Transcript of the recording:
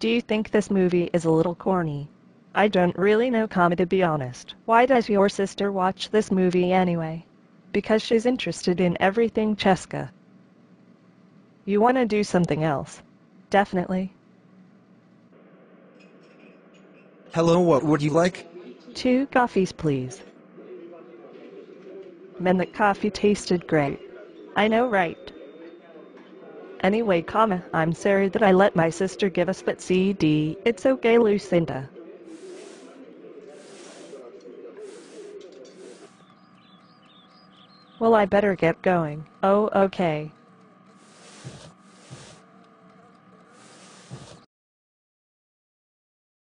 Do you think this movie is a little corny? I don't really know Kama to be honest. Why does your sister watch this movie anyway? Because she's interested in everything Cheska. You want to do something else? Definitely. Hello, what would you like? Two coffees, please. Man, the coffee tasted great. I know, right? Anyway, Kama, I'm sorry that I let my sister give us that CD. It's okay, Lucinda. Well, I better get going. Oh, okay.